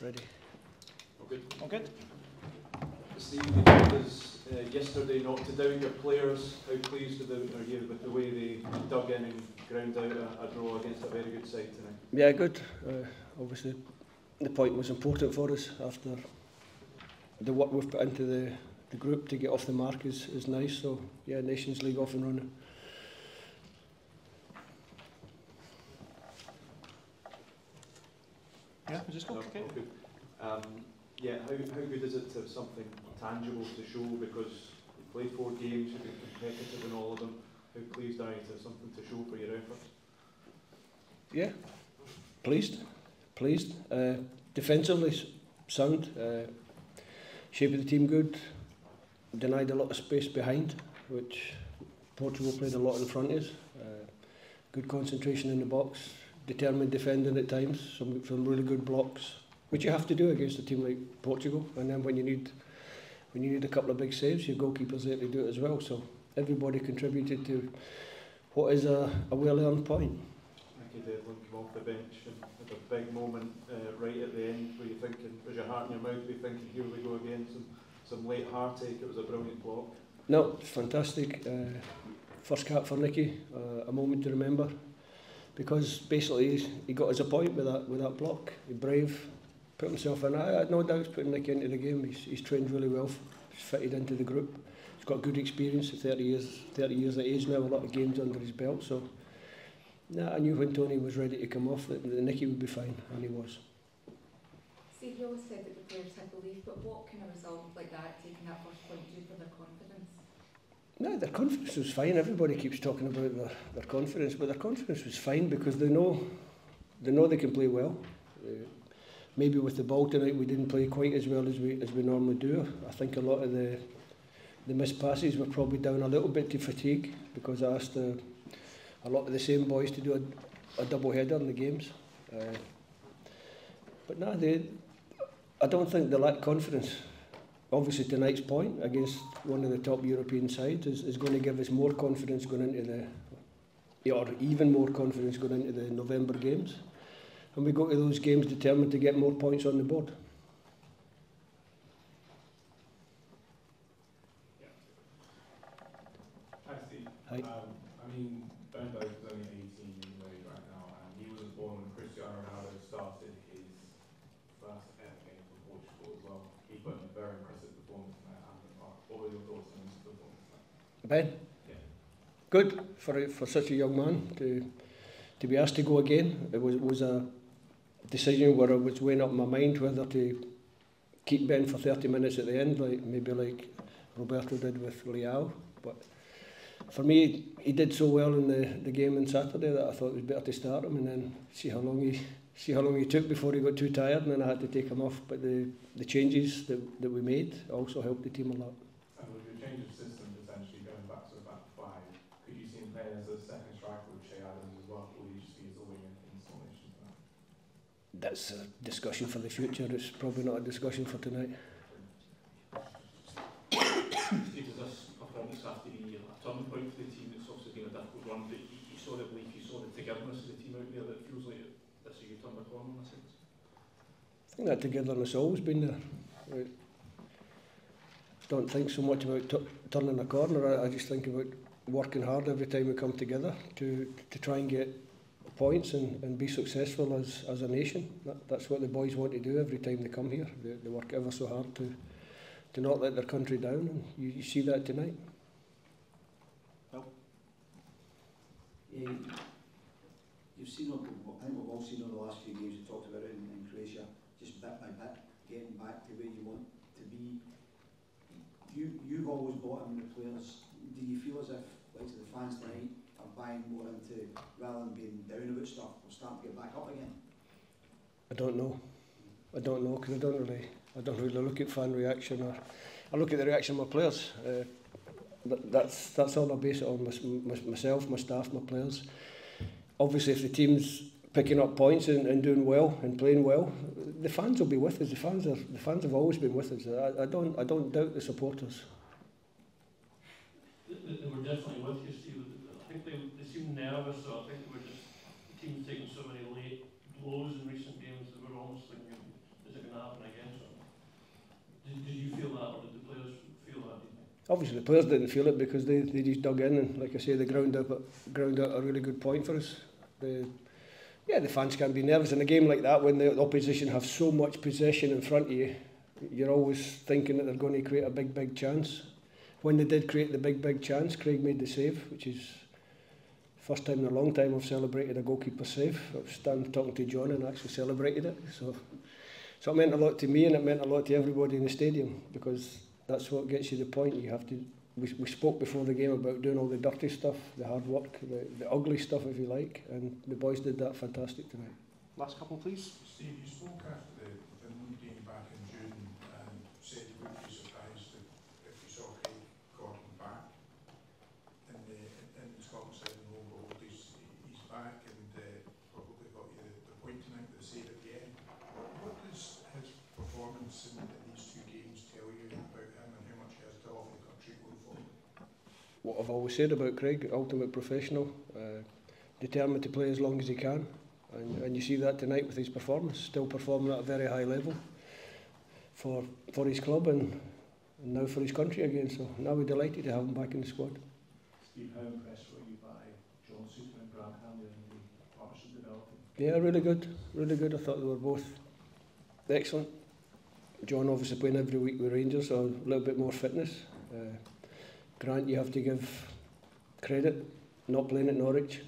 ready. Okay. good. Steve, you told us uh, yesterday not to doubt your players. How pleased the, are you with the way they dug in and ground out a, a draw against a very good side tonight? Yeah, good. Uh, obviously, the point was important for us after the work we've put into the, the group to get off the mark is, is nice. So, yeah, Nations League off and running. Yeah, just go. No, Okay. all good. Um, yeah, how, how good is it to have something tangible to show because you played four games, you've been competitive in all of them. How pleased are you to have something to show for your efforts? Yeah, pleased, pleased. Uh, defensively sound, uh, shape of the team good. Denied a lot of space behind, which Portugal played a lot in front of us. Uh, good concentration in the box, determined defending at times. Some some really good blocks, which you have to do against a team like Portugal. And then when you need when you need a couple of big saves, your goalkeeper's there to do it as well. So everybody contributed to what is a, a well-earned point. Nicky Devlin come off the bench and had a big moment uh, right at the end where you're thinking, was your heart in your mouth, were you thinking, here we go again, some, some late heartache, it was a brilliant block. No, it's fantastic. Uh, first cap for Nicky, uh, a moment to remember. Because basically he got his point with that with that block. He brave, put himself in. I had no doubts putting Nicky into the game. He's, he's trained really well. He's fitted into the group. He's got good experience. 30 years, 30 years of age now. A lot of games under his belt. So, nah, I knew when Tony was ready to come off that, that Nicky would be fine, and he was. Steve, you always said that the players had belief, but what can a result like that, taking that first point, do for their confidence? No, their confidence was fine. Everybody keeps talking about their, their confidence, but their confidence was fine because they know they know they can play well. Uh, maybe with the ball tonight we didn't play quite as well as we as we normally do. I think a lot of the the missed passes were probably down a little bit to fatigue because I asked uh, a lot of the same boys to do a, a double header in the games. Uh, but no, they, I don't think they lack confidence. Obviously tonight's point against one of the top European sides is, is going to give us more confidence going into the, or even more confidence going into the November games. And we go to those games determined to get more points on the board. Hi Hi. Um, I mean, only 18 years old right now, and he was born when Cristiano Ronaldo started his first ever game for Portugal as well. He put in a very impressive performance tonight at Hampden Park. What were your thoughts on his performance tonight? Ben? Yeah. Good for, for such a young man to, to be asked to go again. It was, was a decision where I was weighing up my mind whether to keep Ben for 30 minutes at the end, like maybe like Roberto did with Leao. But for me, he did so well in the, the game on Saturday that I thought it was better to start him and then see how long he see how long he took before he got too tired and then I had to take him off. But the, the changes that, that we made also helped the team a lot. And with your change of system potentially going back to a back five, could you see him playing as a second striker with Che Adams as well, or would you just see as a wing in installation tonight? That's a discussion for the future. It's probably not a discussion for tonight. Steve, is this performance after the a uh, turning point for the team? It's obviously been a difficult run, but you, saw the belief, you saw the togetherness of the team out there. That feels like this is you turned the corner in a sense. I think that togetherness has always been there. I don't think so much about t- turning a corner. I, I just think about working hard every time we come together to, to try and get points and, and be successful as, as a nation. That, that's what the boys want to do every time they come here. They, they work ever so hard to, to not let their country down, and you, you see that tonight. Eh, you've seen, I think we've all seen over the last few games, you talked about it in, in Croatia, just bit by bit, getting back to where you want to be. You, you've always bought in the players. Do you feel as if, like to the fans tonight, buying more into rather than being down about stuff, we'll starting to get back up again? I don't know. I don't know because I don't really, I don't really look at fan reaction or I look at the reaction of my players. Uh, that, that's that's all I base it on my, my, myself, my staff, my players. Obviously, if the team's picking up points and, and doing well and playing well, the fans will be with us. The fans are the fans have always been with us. I, I don't I don't doubt the supporters. There were definitely nervous, so I think we're just the team taking so many late blows in recent games that we're almost thinking, is it going to happen again? So, did, did you feel that, or did the players feel that? Obviously, the players didn't feel it because they, they just dug in and, like I say, they ground up ground out a really good point for us. Yeah, the fans can be nervous in a game like that when the opposition have so much possession in front of you. You're always thinking that they're going to create a big, big chance. When they did create the big, big chance, Craig made the save, which is first time in a long time I've celebrated a goalkeeper save. I was standing talking to John and actually celebrated it. So, so it meant a lot to me and it meant a lot to everybody in the stadium because that's what gets you the point. You have to. We, we spoke before the game about doing all the dirty stuff, the hard work, the, the ugly stuff, if you like, and the boys did that fantastic tonight. Last couple, please. Steve, you spoke after the Finland game back in June and said you wouldn't be surprised if, if you saw Craig Gordon back in the in the Scotland side and Lobo. He's, he's back and uh, probably got you the, the point tonight to save at the end. What does his performance in, in these two games tell you about him and how much he has to offer the country going forward? What I've always said about Craig, ultimate professional, uh, determined to play as long as he can. And, and you see that tonight with his performance, still performing at a very high level for, for his club and, and now for his country again. So now we're delighted to have him back in the squad. Steve, how impressed were you by John and Hanley and the partnership developing? Yeah, really good, really good. I thought they were both excellent. John obviously playing every week with Rangers, so a little bit more fitness. Uh, Grant, you have to give credit, not playing at Norwich,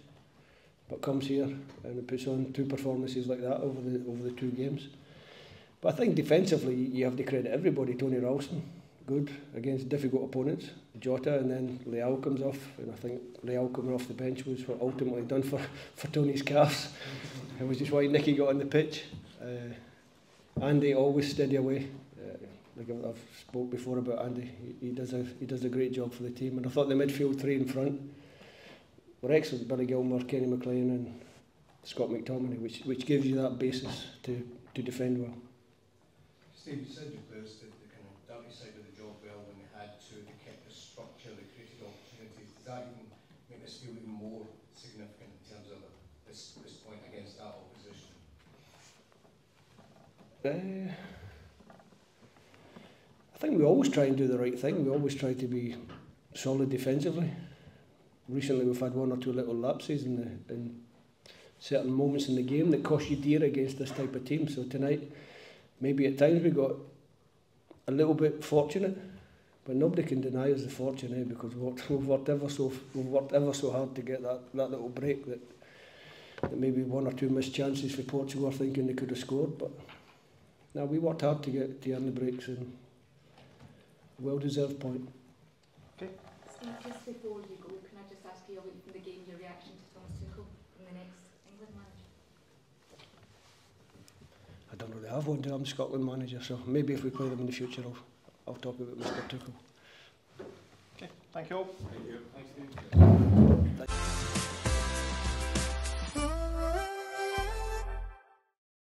but comes here and puts on two performances like that over the over the two games. But I think defensively, you have to credit everybody. Tony Ralston, good against difficult opponents. Jota and then Leal comes off, and I think Leal coming off the bench was what ultimately done for, for Tony's calves. it was just why Nicky got on the pitch. Uh, Andy always steady away. Uh, like I've, spoke before about Andy, he, he does a he does a great job for the team, and I thought the midfield three in front were excellent. Billy Gilmour, Kenny McLean, and Scott McTominay, which which gives you that basis to to defend well. Steve, you said your players did the kind of dirty side of the job well when they had to, they kept the structure, they created opportunities. Does that even make this feel even more significant in terms of this, this point against that opposition? Uh, I think we always try and do the right thing. We always try to be solid defensively. Recently, we've had one or two little lapses in, the, in certain moments in the game that cost you dear against this type of team. So tonight, maybe at times we got a little bit fortunate, but nobody can deny us the fortune eh, because we've worked, we've worked ever so we've worked ever so hard to get that, that little break that, that maybe one or two missed chances for Portugal thinking they could have scored. But now we worked hard to get to earn the breaks and well deserved point. Okay. Steve, just before you go, can I just ask you away from the game your reaction to Thomas Tuchel from the next England manager? I don't really have one. I'm Scotland manager, so maybe if we play them in the future, I'll, I'll talk about Mr. Tuchel. Okay, thank you all. Thank you. Thanks, Steve. Thank